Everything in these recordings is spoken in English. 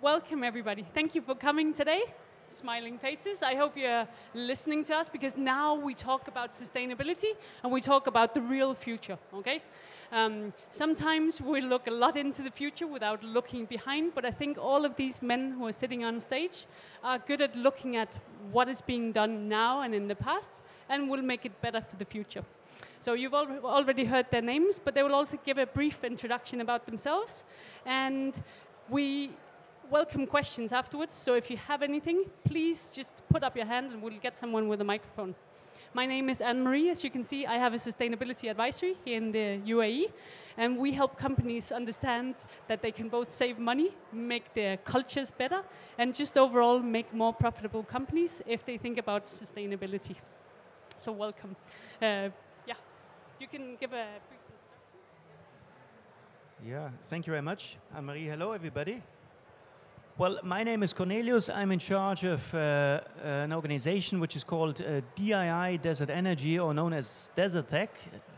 welcome everybody. Thank you for coming today. Smiling faces. I hope you're listening to us because now we talk about sustainability and we talk about the real future, okay? Um, sometimes we look a lot into the future without looking behind, but I think all of these men who are sitting on stage are good at looking at what is being done now and in the past and will make it better for the future. So you've al already heard their names, but they will also give a brief introduction about themselves. And we welcome questions afterwards. So if you have anything, please just put up your hand and we'll get someone with a microphone. My name is Anne Marie. As you can see, I have a sustainability advisory here in the UAE, and we help companies understand that they can both save money, make their cultures better, and just overall make more profitable companies if they think about sustainability. So welcome. Uh, yeah, you can give a brief introduction. Yeah, thank you very much, Anne Marie. Hello, everybody. Well, my name is Cornelius. I'm in charge of uh, an organization which is called uh, DII Desert Energy, or known as Desertec.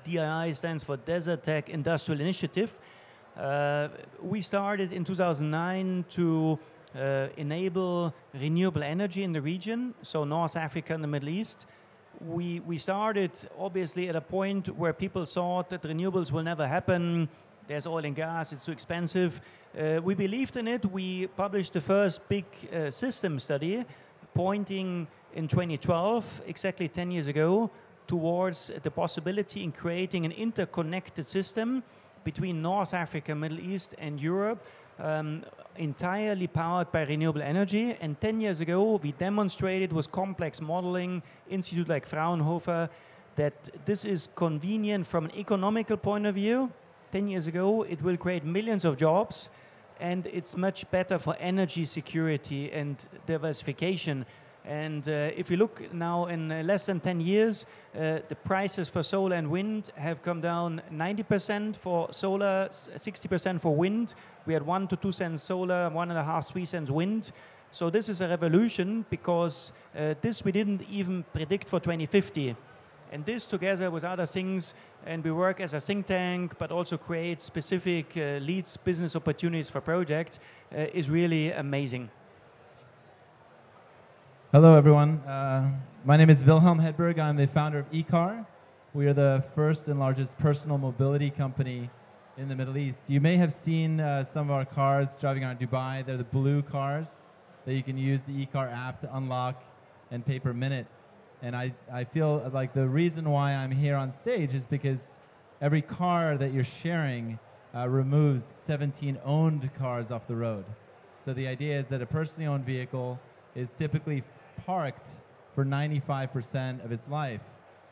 DII stands for Desertec Industrial Initiative. Uh, we started in 2009 to uh, enable renewable energy in the region, so North Africa and the Middle East. We, we started obviously at a point where people thought that renewables will never happen, there's oil and gas, it's too expensive. Uh, we believed in it. We published the first big uh, system study pointing in 2012, exactly 10 years ago, towards the possibility in creating an interconnected system between North Africa, Middle East, and Europe, um, entirely powered by renewable energy. And 10 years ago, we demonstrated with complex modeling, institute like Fraunhofer, that this is convenient from an economical point of view, 10 years ago, it will create millions of jobs and it's much better for energy security and diversification. And uh, if you look now in uh, less than 10 years, uh, the prices for solar and wind have come down 90% for solar, 60% for wind. We had one to two cents solar, one and a half, three cents wind. So this is a revolution because uh, this we didn't even predict for 2050. And this together with other things, and we work as a think tank, but also create specific uh, leads, business opportunities for projects, uh, is really amazing. Hello, everyone. Uh, my name is Wilhelm Hedberg. I'm the founder of eCar. We are the first and largest personal mobility company in the Middle East. You may have seen uh, some of our cars driving around Dubai. They're the blue cars that you can use the eCar app to unlock and pay per minute. And I, I feel like the reason why I'm here on stage is because every car that you're sharing uh, removes 17 owned cars off the road. So the idea is that a personally owned vehicle is typically parked for 95% of its life.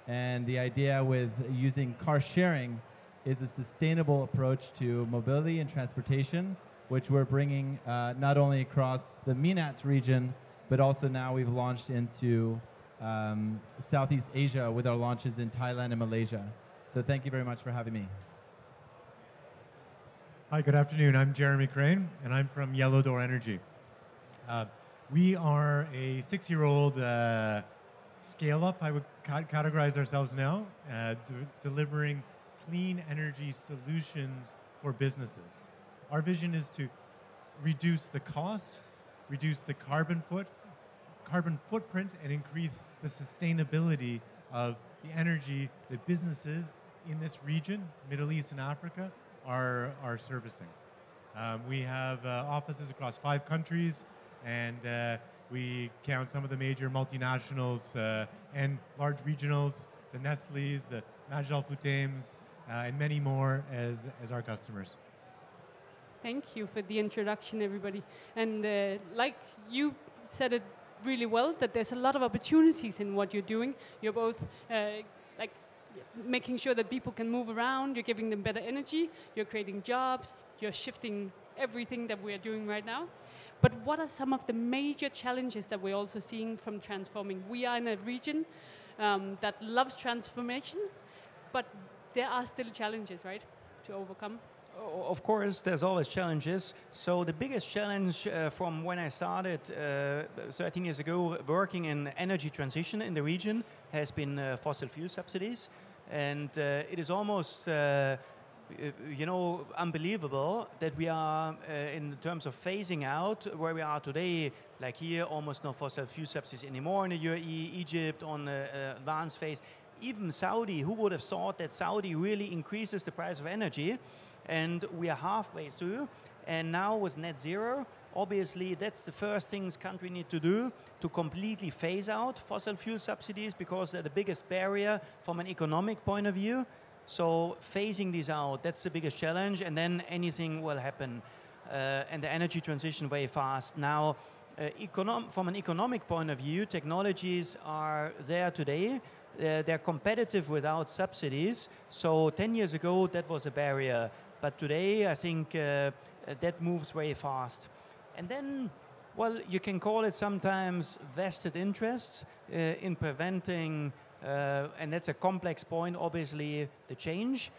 And the idea with using car sharing is a sustainable approach to mobility and transportation, which we're bringing uh, not only across the MENAT region, but also now we've launched into um, Southeast Asia with our launches in Thailand and Malaysia. So thank you very much for having me. Hi, good afternoon. I'm Jeremy Crane, and I'm from Yellow Door Energy. Uh, we are a six-year-old uh, scale-up, I would ca categorize ourselves now, uh, delivering clean energy solutions for businesses. Our vision is to reduce the cost, reduce the carbon foot, carbon footprint and increase the sustainability of the energy that businesses in this region, Middle East and Africa, are, are servicing. Um, we have uh, offices across five countries, and uh, we count some of the major multinationals uh, and large regionals, the Nestle's, the Majid Al Futtaims, uh, and many more as, as our customers. Thank you for the introduction, everybody. And uh, like you said it really well that there's a lot of opportunities in what you're doing. You're both uh, like making sure that people can move around, you're giving them better energy, you're creating jobs, you're shifting everything that we are doing right now. But what are some of the major challenges that we're also seeing from transforming? We are in a region um, that loves transformation, but there are still challenges, right, to overcome of course, there's always challenges. So the biggest challenge uh, from when I started uh, 13 years ago working in energy transition in the region has been uh, fossil fuel subsidies. And uh, it is almost uh, you know, unbelievable that we are, uh, in terms of phasing out, where we are today, like here, almost no fossil fuel subsidies anymore in the UAE, Egypt on advanced phase. Even Saudi, who would have thought that Saudi really increases the price of energy? And we are halfway through. And now with net zero, obviously that's the first things country need to do to completely phase out fossil fuel subsidies because they're the biggest barrier from an economic point of view. So phasing these out, that's the biggest challenge, and then anything will happen. Uh, and the energy transition very fast. Now, uh, econom- from an economic point of view, technologies are there today. Uh, they're competitive without subsidies. So 10 years ago, that was a barrier. But today, I think uh, that moves very fast. And then, well, you can call it sometimes vested interests uh, in preventing uh, and that's a complex point, obviously, the change.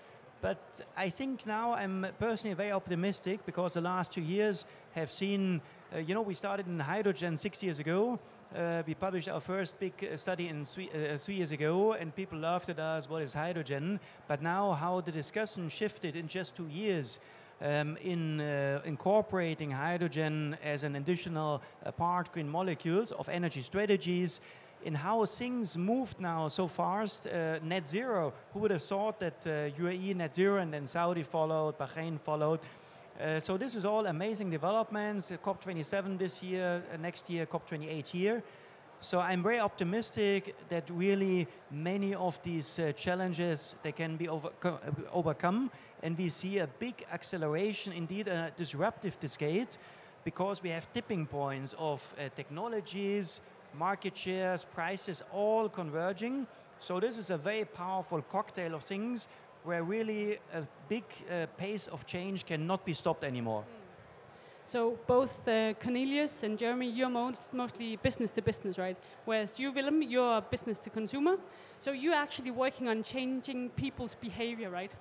But I think now I'm personally very optimistic because the last two years have seen, uh, you know, we started in hydrogen six years ago. Uh, we published our first big uh, study in three, uh, three, years ago, and people laughed at us, what is hydrogen? But now, how the discussion shifted in just two years um, in uh, incorporating hydrogen as an additional part green molecules of energy strategies in how things moved now so fast, uh, net zero. Who would have thought that uh, UAE net zero and then Saudi followed, Bahrain followed. Uh, so this is all amazing developments. Uh, COP27 this year, uh, next year COP28 here. So I'm very optimistic that really many of these challenges they can be overcome, and we see a big acceleration, indeed a disruptive cascade, because we have tipping points of technologies, market shares, prices, all converging. So this is a very powerful cocktail of things where really a big uh, pace of change cannot be stopped anymore. So both uh, Cornelius and Jeremy, you're most, mostly business to business, right? Whereas you, Willem, you're business to consumer. So you're actually working on changing people's behavior, right?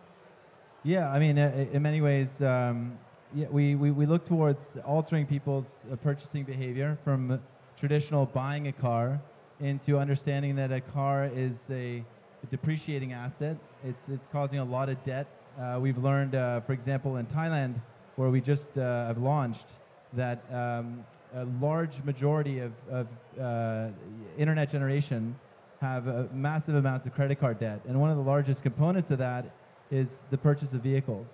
Yeah, I mean, uh, in many ways, um, yeah, we, we, we look towards altering people's uh, purchasing behavior from traditional buying a car into understanding that a car is a, a depreciating asset. It's, it's causing a lot of debt. Uh, we've learned, uh, for example, in Thailand, where we just uh, have launched, that um, a large majority of, of uh, internet generation have uh, massive amounts of credit card debt. And one of the largest components of that is the purchase of vehicles.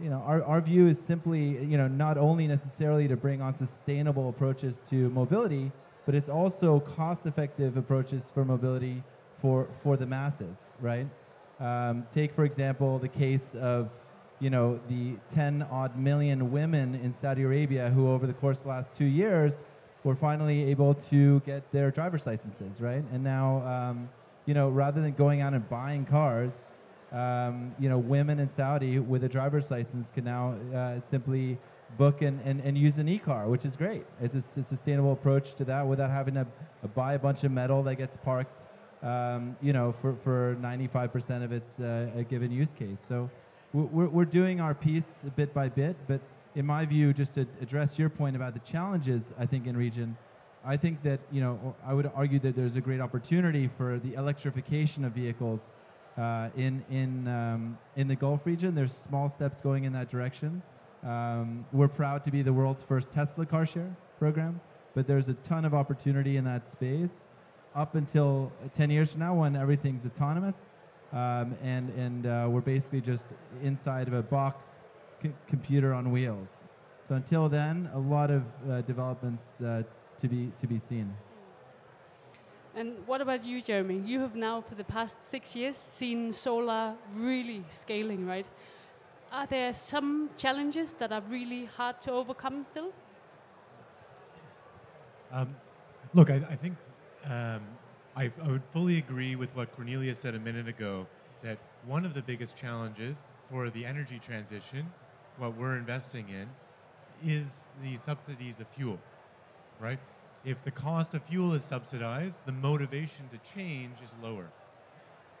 You know, our, our view is simply, you know, not only necessarily to bring on sustainable approaches to mobility, but it's also cost-effective approaches for mobility for, for the masses, right? Um, take, for example, the case of you know, the 10 odd million women in Saudi Arabia who over the course of the last two years were finally able to get their driver's licenses, right? And now, um, you know, rather than going out and buying cars, um, you know, women in Saudi with a driver's license can now uh, simply book and, and, and use an e-car, which is great. It's a, a sustainable approach to that without having to uh, buy a bunch of metal that gets parked, um, you know, for, for 95% of its uh, a given use case. So we're, we're doing our piece bit by bit, but in my view, just to address your point about the challenges, I think in region, I think that, you know, I would argue that there's a great opportunity for the electrification of vehicles uh, in, in, um, in the Gulf region. There's small steps going in that direction. Um, we're proud to be the world's first Tesla car share program, but there's a ton of opportunity in that space up until 10 years from now when everything's autonomous um, and, and uh, we're basically just inside of a box computer on wheels. So until then, a lot of uh, developments uh, to, be, to be seen. And what about you, Jeremy? You have now, for the past six years, seen solar really scaling, right? Are there some challenges that are really hard to overcome still? Um, look, I, I think um, I, I, would fully agree with what Cornelius said a minute ago that one of the biggest challenges for the energy transition, what we're investing in, is the subsidies of fuel, right? If the cost of fuel is subsidized, the motivation to change is lower.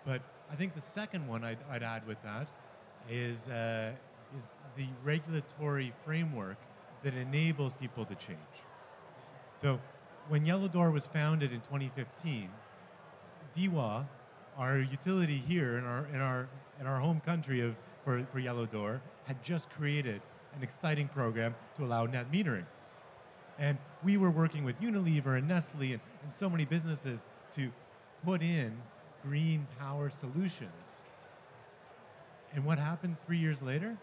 But I think the second one I'd, I'd add with that is, uh, is the regulatory framework that enables people to change. So when Yellow Door was founded in 2015, DEWA, our utility here in our, in our, in our home country of for, for Yellow Door, had just created an exciting program to allow net metering. And we were working with Unilever and Nestle and, and so many businesses to put in green power solutions. And what happened three years later?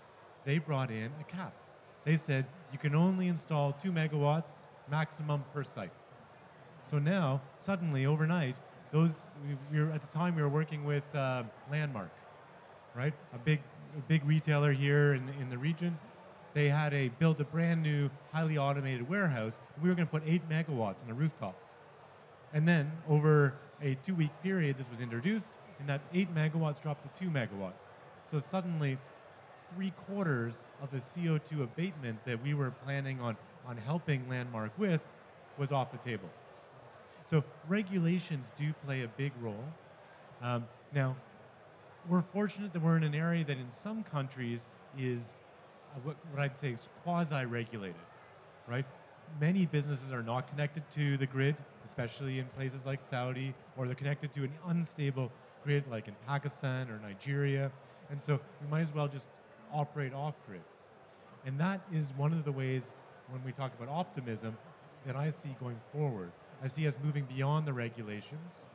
They brought in a cap. They said you can only install two megawatts maximum per site. So now, suddenly, overnight, those we, we were, at the time we were working with uh, Landmark, right? A big, a big retailer here in, in the region. They had a built a brand new, highly automated warehouse. We were going to put eight megawatts on the rooftop. And then over a two-week period, this was introduced, and that eight megawatts dropped to two megawatts. So suddenly, three quarters of the CO2 abatement that we were planning on, on helping Landmark with was off the table. So regulations do play a big role. Um, now, we're fortunate that we're in an area that in some countries is uh, what, what I'd say is quasi-regulated, right? Many businesses are not connected to the grid, especially in places like Saudi, or they're connected to an unstable grid like in Pakistan or Nigeria. And so we might as well just operate off grid. And that is one of the ways when we talk about optimism that I see going forward. I see us moving beyond the regulations.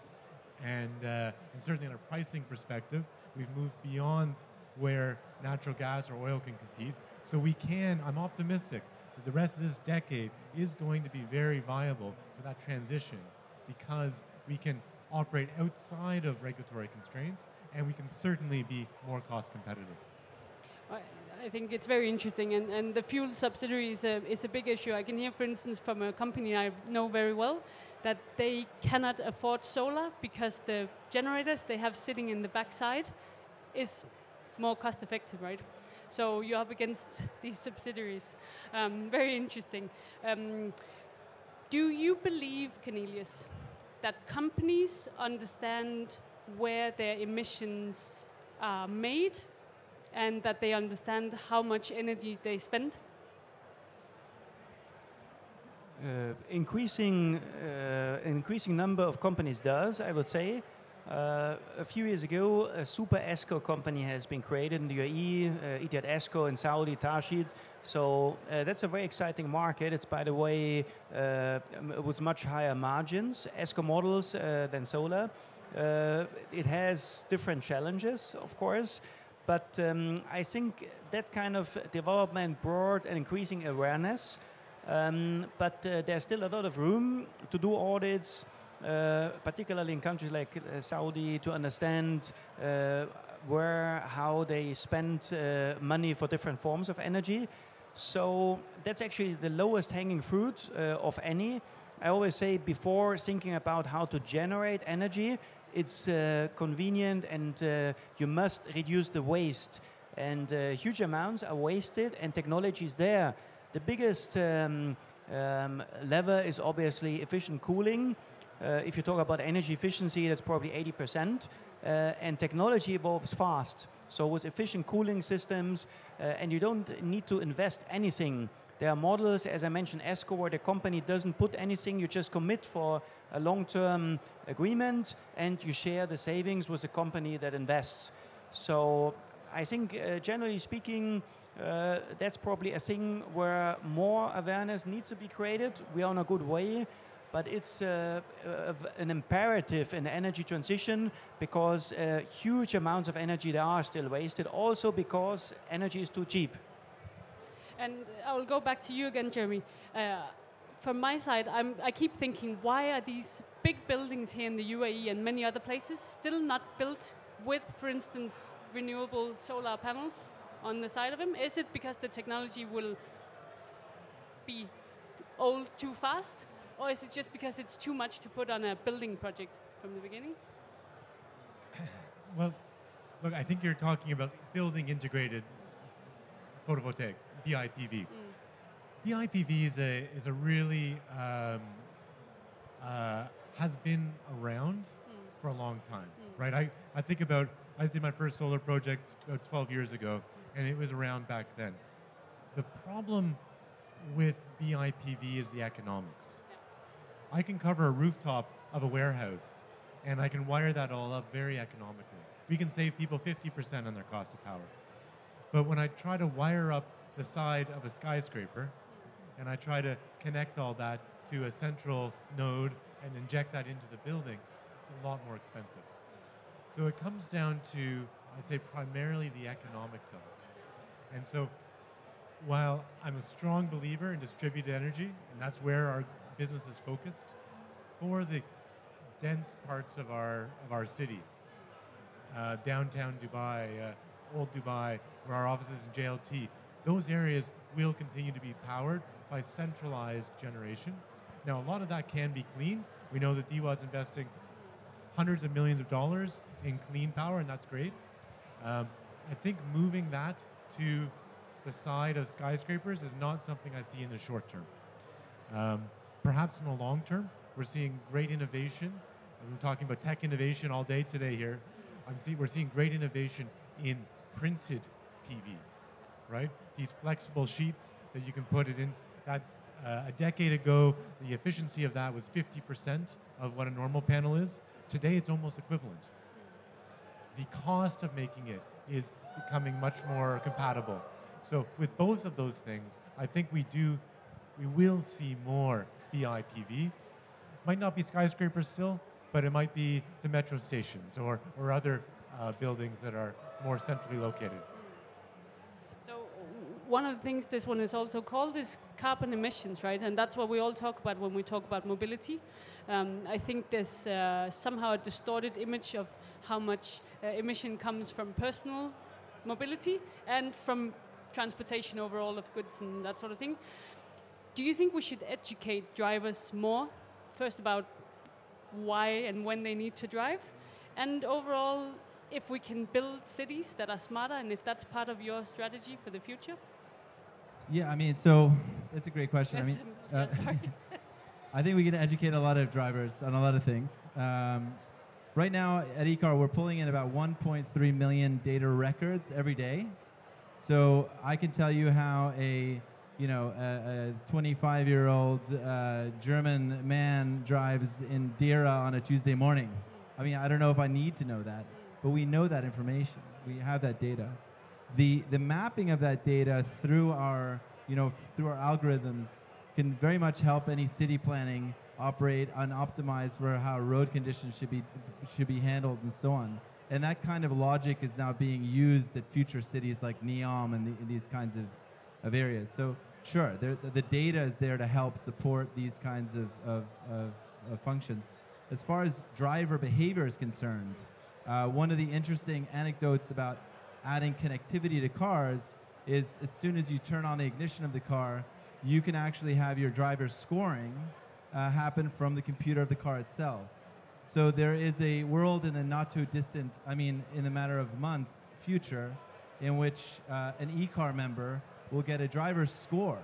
And, uh, and certainly on a pricing perspective, we've moved beyond where natural gas or oil can compete. So we can, I'm optimistic that the rest of this decade is going to be very viable for that transition because we can operate outside of regulatory constraints and we can certainly be more cost competitive. I think it's very interesting, and, and the fuel subsidy is a, is a big issue. I can hear, for instance, from a company I know very well, that they cannot afford solar because the generators they have sitting in the backside is more cost effective, right? So you're up against these subsidiaries. Um, very interesting. Um, do you believe, Cornelius, that companies understand where their emissions are made and that they understand how much energy they spend? Uh, increasing, uh, increasing number of companies does, I would say. Uh, a few years ago, a super ESCO company has been created in the UAE, uh, Etihad ESCO in Saudi, Tarshid. So uh, that's a very exciting market. It's, by the way, uh, with much higher margins, ESCO models uh, than solar. Uh, it has different challenges, of course, but um, I think that kind of development brought an increasing awareness. Um, but there's still a lot of room to do audits, uh, particularly in countries like uh, Saudi, to understand uh, where, how they spend uh, money for different forms of energy. So that's actually the lowest hanging fruit uh, of any. I always say before thinking about how to generate energy, it's convenient and you must reduce the waste. And huge amounts are wasted, and technology is there. The biggest um, um, lever is obviously efficient cooling. Uh, if you talk about energy efficiency, that's probably 80%. Uh, and technology evolves fast. So with efficient cooling systems, uh, and you don't need to invest anything. There are models, as I mentioned, ESCO, where the company doesn't put anything, you just commit for a long-term agreement, and you share the savings with the company that invests. So I think, uh, generally speaking, uh, that's probably a thing where more awareness needs to be created. We are on a good way but it's uh, an imperative in the energy transition because uh, huge amounts of energy there are still wasted, also because energy is too cheap. And I will go back to you again, Jeremy. Uh, from my side, I'm, I keep thinking, why are these big buildings here in the UAE and many other places still not built with, for instance, renewable solar panels on the side of them? Is it because the technology will be old too fast? Or is it just because it's too much to put on a building project from the beginning? well, look, I think you're talking about building integrated photovoltaic, BIPV. Mm. BIPV is a, is a really, um, uh, has been around mm. for a long time, mm. right? I, I think about, I did my first solar project about 12 years ago, and it was around back then. The problem with BIPV is the economics. I can cover a rooftop of a warehouse and I can wire that all up very economically. We can save people 50% on their cost of power. But when I try to wire up the side of a skyscraper and I try to connect all that to a central node and inject that into the building, it's a lot more expensive. So it comes down to, I'd say, primarily the economics of it. And so while I'm a strong believer in distributed energy, and that's where our business is focused, for the dense parts of our, of our city, uh, downtown Dubai, uh, Old Dubai, where our offices in JLT, those areas will continue to be powered by centralized generation. Now, a lot of that can be clean. We know that DEWA is investing hundreds of millions of dollars in clean power, and that's great. Um, I think moving that to the side of skyscrapers is not something I see in the short term. Um, perhaps in the long term, we're seeing great innovation. I'm talking about tech innovation all day today here. See, we're seeing great innovation in printed PV, right? These flexible sheets that you can put it in. That's uh, a decade ago, the efficiency of that was 50% of what a normal panel is. Today, it's almost equivalent. The cost of making it is becoming much more compatible. So with both of those things, I think we do, we will see more BIPV. Might not be skyscrapers still, but it might be the metro stations or, or other uh, buildings that are more centrally located. One of the things this one is also called is carbon emissions, right? And that's what we all talk about when we talk about mobility. Um, I think there's uh, somehow a distorted image of how much uh, emission comes from personal mobility and from transportation overall of goods and that sort of thing. Do you think we should educate drivers more, first about why and when they need to drive, and overall, if we can build cities that are smarter, and if that's part of your strategy for the future? Yeah, I mean, so that's a great question. I mean, uh. I think we can educate a lot of drivers on a lot of things. Um, right now at eCar, we're pulling in about 1.3 million data records every day. So I can tell you how a you know a 25 year old uh, German man drives in Deira on a Tuesday morning. I mean, I don't know if I need to know that, but we know that information. We have that data. The the mapping of that data through our you know through our algorithms can very much help any city planning operate and optimize for how road conditions should be should be handled and so on. And that kind of logic is now being used at future cities like Neom and, the, these kinds of, of areas. So sure, the, the data is there to help support these kinds of, of, of, of functions. As far as driver behavior is concerned, uh, one of the interesting anecdotes about adding connectivity to cars is as soon as you turn on the ignition of the car, you can actually have your driver's scoring uh, happen from the computer of the car itself. So there is a world in the not too distant, I mean, in the matter of months, future, in which uh, an e-car member will get a driver's score,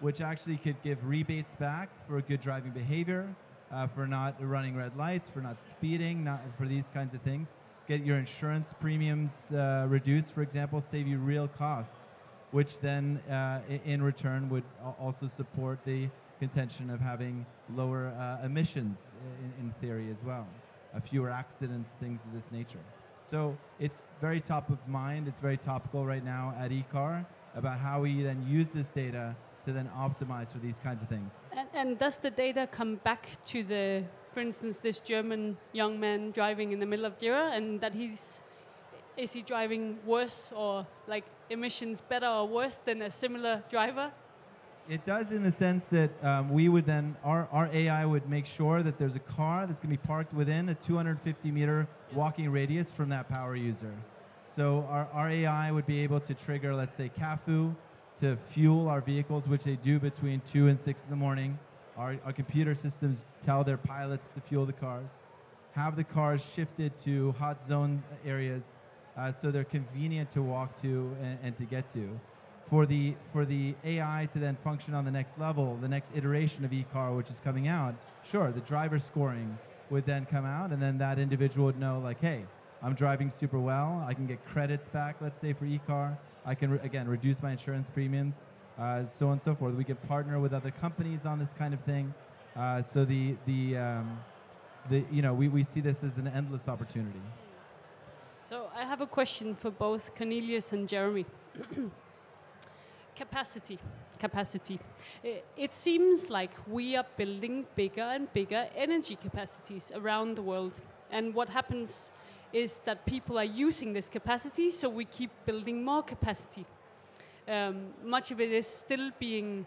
which actually could give rebates back for good driving behavior, uh, for not running red lights, for not speeding, not for these kinds of things. Get your insurance premiums uh, reduced, for example, save you real costs, which then uh, in return would also support the contention of having lower uh, emissions in, in, theory as well, uh, fewer accidents, things of this nature. So it's very top of mind. It's very topical right now at eCar about how we then use this data to then optimize for these kinds of things. And, and does the data come back to the, for instance, this German young man driving in the middle of Deira, and that he's is he driving worse or like emissions better or worse than a similar driver it does in the sense that um, we would then, our, our AI would make sure that there's a car that's going to be parked within a 250 meter walking radius from that power user. So our, our AI would be able to trigger, let's say, CAFU to fuel our vehicles, which they do between 2 and 6 in the morning. Our, our computer systems tell their pilots to fuel the cars, have the cars shifted to hot zone areas uh, so they're convenient to walk to and, and to get to for the for the AI to then function on the next level, the next iteration of eCar, which is coming out, sure, the driver scoring would then come out, and then that individual would know, like, hey, I'm driving super well. I can get credits back, let's say, for eCar. I can re- again reduce my insurance premiums, uh, so on and so forth. We can partner with other companies on this kind of thing. Uh, so the the um, the you know we, we see this as an endless opportunity. So I have a question for both Cornelius and Jeremy. capacity, capacity. I- It seems like we are building bigger and bigger energy capacities around the world. And what happens is that people are using this capacity, so we keep building more capacity. Um, much of it is still being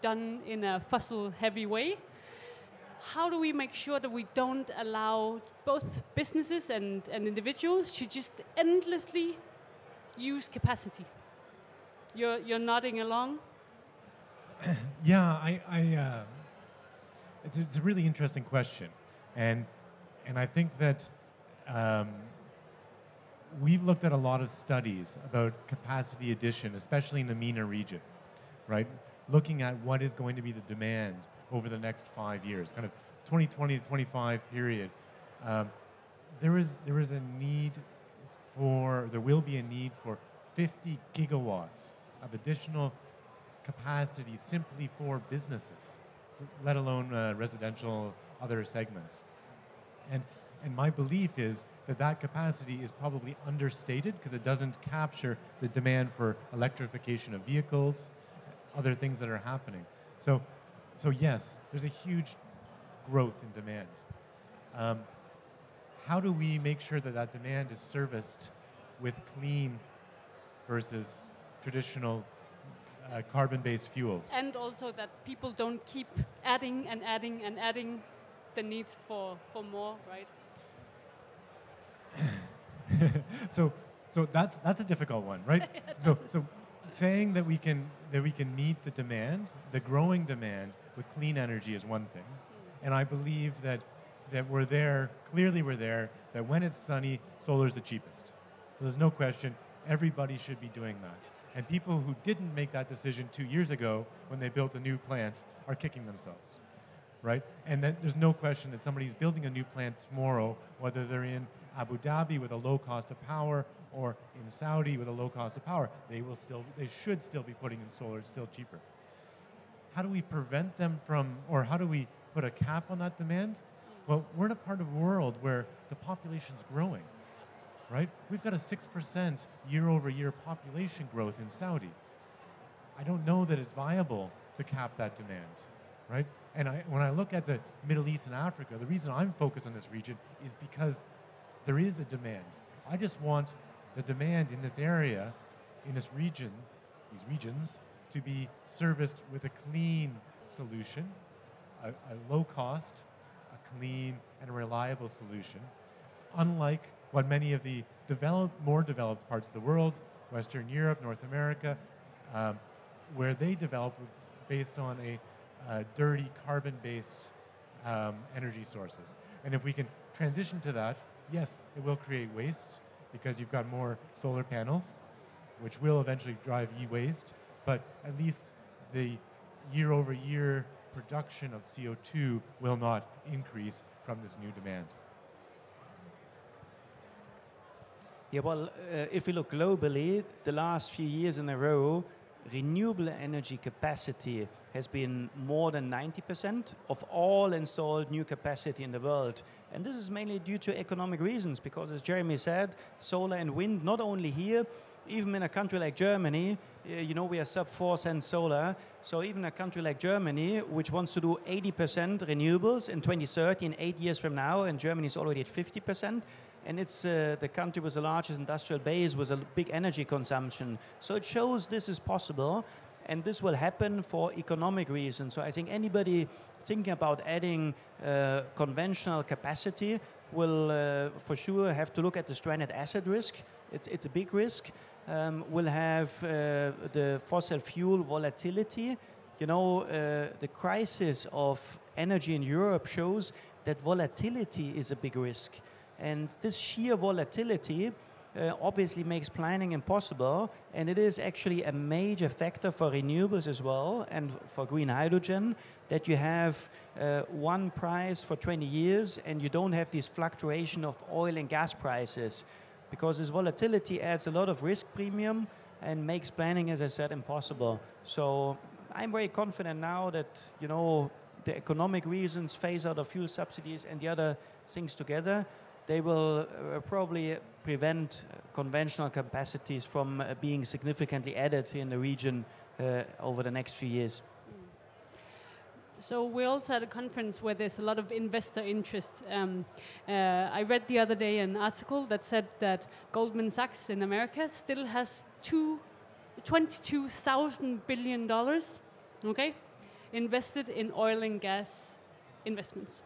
done in a fossil heavy way. How do we make sure that we don't allow both businesses and, and individuals to just endlessly use capacity? You're, you're nodding along. Yeah, I, I uh, it's, a- it's a really interesting question, and and I think that um, we've looked at a lot of studies about capacity addition, especially in the MENA region, right? Looking at what is going to be the demand over the next five years, kind of 2020 to 25 period. Um, there is there is a need for there will be a need for 50 gigawatts of additional capacity simply for businesses, let alone uh, residential other segments. And and my belief is that that capacity is probably understated because it doesn't capture the demand for electrification of vehicles, other things that are happening. So, so yes, there's a huge growth in demand. Um, how do we make sure that that demand is serviced with clean versus traditional uh, carbon-based fuels? And also that people don't keep adding and adding and adding the need for, for more, right? so, so that's that's a difficult one, right? so, so saying that we can that we can meet the demand, the growing demand with clean energy is one thing, hmm. and I believe that that we're there. Clearly, we're there. That when it's sunny, solar is the cheapest. So there's no question. Everybody should be doing that. And people who didn't make that decision two years ago when they built a new plant are kicking themselves right? And there's no question that somebody's building a new plant tomorrow, whether they're in Abu Dhabi with a low cost of power or in Saudi with a low cost of power, they will still, they should still be putting in solar. It's still cheaper. How do we prevent them from, or how do we put a cap on that demand? Well, we're in a part of the world where the population's growing, right? We've got a 6% year over year population growth in Saudi. I don't know that it's viable to cap that demand, right? And I, when I look at the Middle East and Africa, the reason I'm focused on this region is because there is a demand. I just want the demand in this area, in this region, these regions, to be serviced with a clean solution, a, a low cost, a clean and reliable solution, unlike what many of the developed, more developed parts of the world, Western Europe, North America, um, where they developed with, based on a dirty carbon-based um, energy sources. And if we can transition to that, yes, it will create waste because you've got more solar panels, which will eventually drive e-waste, but at least the year-over-year production of CO2 will not increase from this new demand. Yeah, well, uh, if we look globally, the last few years in a row, renewable energy capacity has been more than 90% of all installed new capacity in the world. And this is mainly due to economic reasons, because as Jeremy said, solar and wind, not only here, even in a country like Germany, uh, you know, we are sub 4 cent solar. So even a country like Germany, which wants to do 80% renewables in 2030, in eight years from now, and Germany is already at 50%, and it's uh, the country with the largest industrial base with a big energy consumption. So it shows this is possible, and this will happen for economic reasons. So I think anybody thinking about adding uh, conventional capacity will uh, for sure have to look at the stranded asset risk. It's, it's a big risk. Um, will have uh, the fossil fuel volatility. You know, uh, the crisis of energy in Europe shows that volatility is a big risk. And this sheer volatility uh, obviously makes planning impossible, and it is actually a major factor for renewables as well and for green hydrogen that you have uh, one price for 20 years and you don't have this fluctuation of oil and gas prices because this volatility adds a lot of risk premium and makes planning, as I said, impossible. So I'm very confident now that you know the economic reasons, phase out of fuel subsidies, and the other things together they will uh, probably prevent conventional capacities from uh, being significantly added in the region uh, over the next few years. So we're also at a conference where there's a lot of investor interest. Um, uh, I read the other day an article that said that Goldman Sachs in America still has two, $22,000 billion, okay, invested in oil and gas investments.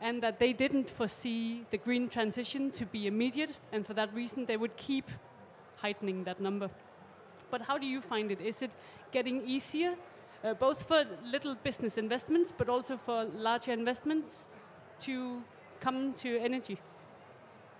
And that they didn't foresee the green transition to be immediate, and for that reason they would keep heightening that number. But how do you find it? Is it getting easier uh, both for little business investments, but also for larger investments to come to energy.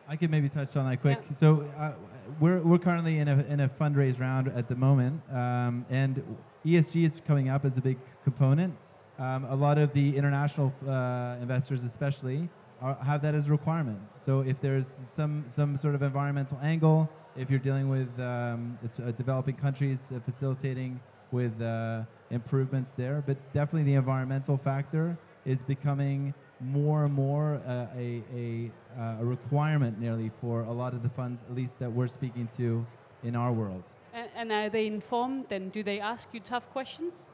I could maybe touch on that quick. Yeah. So uh, we're, we're currently in a, in a fundraise round at the moment, um, and ESG is coming up as a big component. Um, a lot of the international uh, investors, especially, are, have that as a requirement. So if there's some some sort of environmental angle, if you're dealing with um, uh, developing countries uh, facilitating with uh, improvements there. But definitely the environmental factor is becoming more and more uh, a, a, uh, a, requirement nearly for a lot of the funds, at least that we're speaking to in our world. And, and are they informed then? Do they ask you tough questions?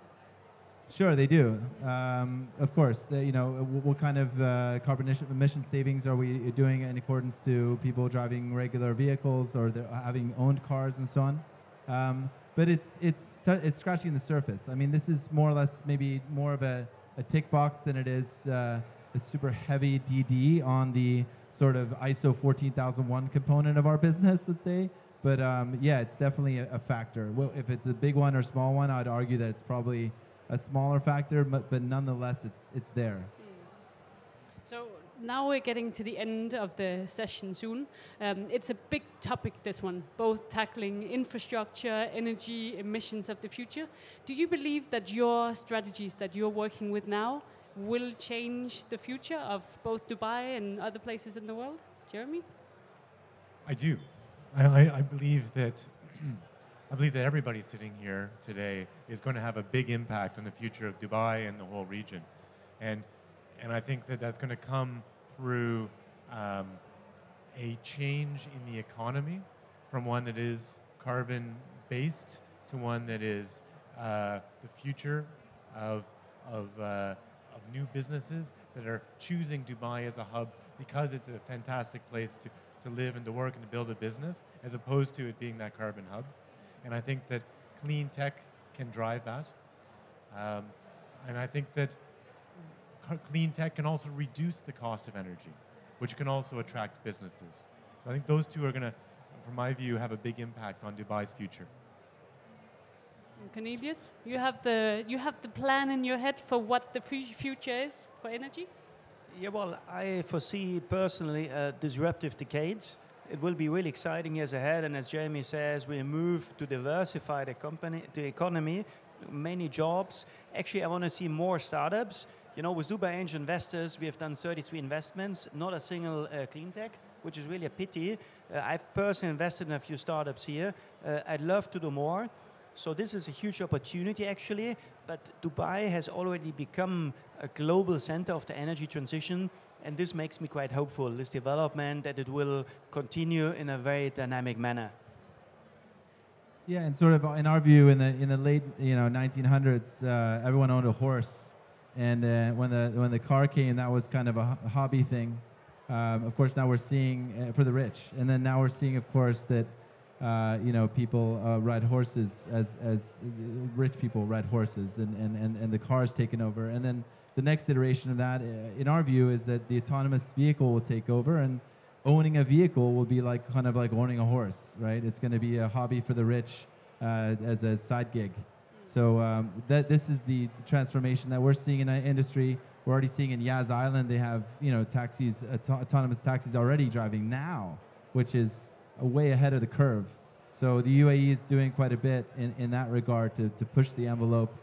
Sure, they do. Um, of course, uh, you know, what kind of uh, carbon emission savings are we doing in accordance to people driving regular vehicles or having owned cars and so on? Um, but it's it's it's scratching the surface. I mean, this is more or less maybe more of a, a tick box than it is uh, a super heavy DD on the sort of ISO 14001 component of our business, let's say. But um, yeah, it's definitely a, a factor. Well, if it's a big one or small one, I'd argue that it's probably a smaller factor, but, but nonetheless, it's it's there. Mm. So now we're getting to the end of the session soon. Um, it's a big topic, this one, both tackling infrastructure, energy, emissions of the future. Do you believe that your strategies that you're working with now will change the future of both Dubai and other places in the world? Jeremy? I do. I, I, I believe that. I believe that everybody sitting here today is going to have a big impact on the future of Dubai and the whole region. And and I think that that's going to come through um, a change in the economy from one that is carbon based to one that is uh, the future of, of, uh, of new businesses that are choosing Dubai as a hub because it's a fantastic place to, to live and to work and to build a business, as opposed to it being that carbon hub. And I think that clean tech can drive that. Um, and I think that clean tech can also reduce the cost of energy, which can also attract businesses. So I think those two are going to, from my view, have a big impact on Dubai's future. Cornelius, you have the you have the plan in your head for what the future is for energy. Yeah, well, I foresee personally a disruptive decade. It will be really exciting years ahead, and as Jeremy says, we move to diversify the company, the economy, many jobs. Actually, I want to see more startups you know, with Dubai Angel Investors, we have done 33 investments, not a single uh, clean tech, which is really a pity. Uh, I've personally invested in a few startups here. Uh, I'd love to do more. So this is a huge opportunity actually, but Dubai has already become a global center of the energy transition, and this makes me quite hopeful, this development, that it will continue in a very dynamic manner. Yeah, and sort of in our view, in the in the late you know 1900s, uh, everyone owned a horse and uh, when the when the car came, that was kind of a hobby thing. Um, of course, now we're seeing uh, for the rich, and then now we're seeing, of course, that uh, you know people uh, ride horses as as rich people ride horses, and, and, and, and the car's taken over. And then the next iteration of that, uh, in our view, is that the autonomous vehicle will take over, and owning a vehicle will be like kind of like owning a horse, right? It's going to be a hobby for the rich uh, as a side gig. So um, that this is the transformation that we're seeing in the industry. We're already seeing in Yas Island they have you know taxis, auto autonomous taxis already driving now, which is way ahead of the curve. So the UAE is doing quite a bit in, in that regard to, to push the envelope,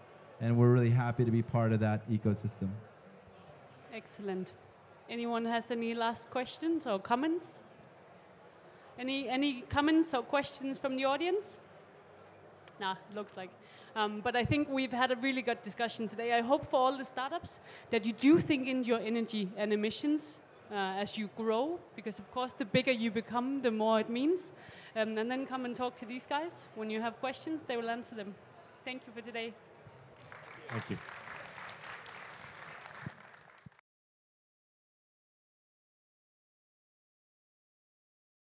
and we're really happy to be part of that ecosystem. Excellent. Anyone has any last questions or comments? Any any comments or questions from the audience? Nah, looks like. Um, but I think we've had a really good discussion today. I hope for all the startups that you do think in your energy and emissions uh, as you grow, because of course, the bigger you become, the more it means. Um, and then come and talk to these guys. When you have questions, they will answer them. Thank you for today. Thank you.